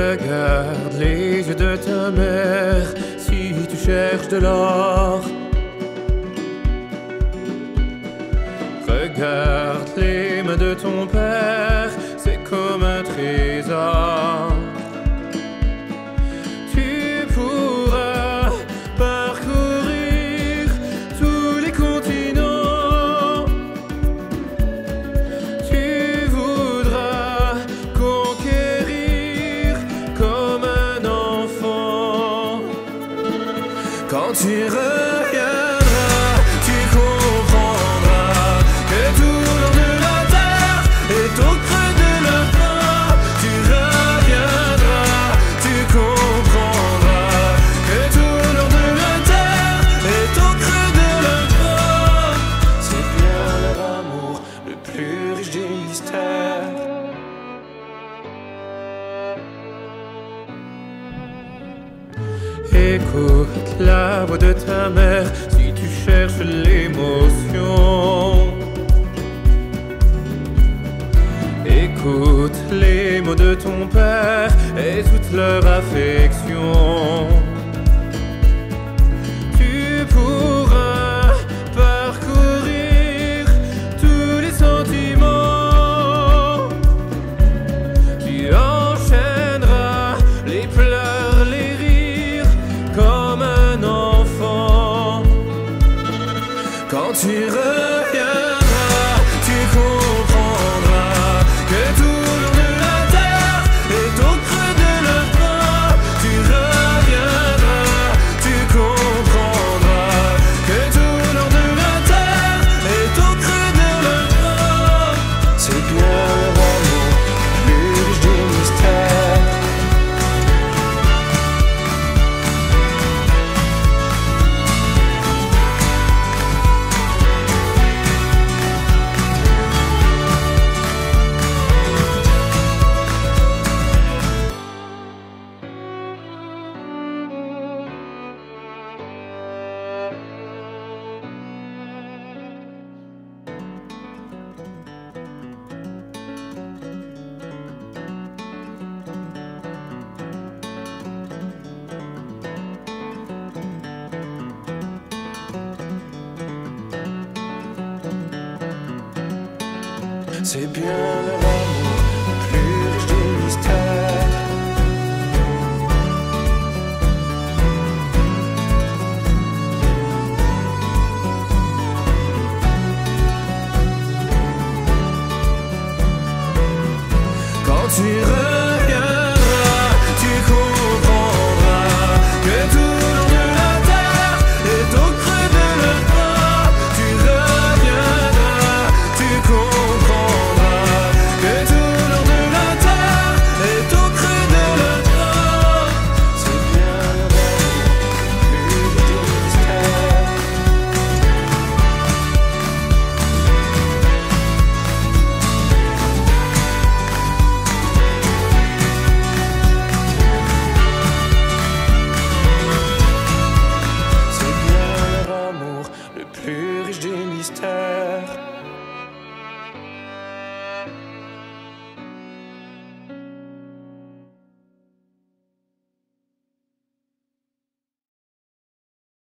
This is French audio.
Regarde les yeux de ta mère si tu cherches de l'or. Regarde les mains de ton père, Quand tu reviendras, tu comprendras que tout l'or de la terre est au creux de la. Tu reviendras, tu comprendras que tout l'or de la terre est au creux de la. C'est bien leur amour le plus riche des mystères. Écoute de ta mère si tu cherches l'émotion. Écoute les mots de ton père et toute leur affection. Tu C'est bien l'amour le plus riche du mystère. Quand tu reviens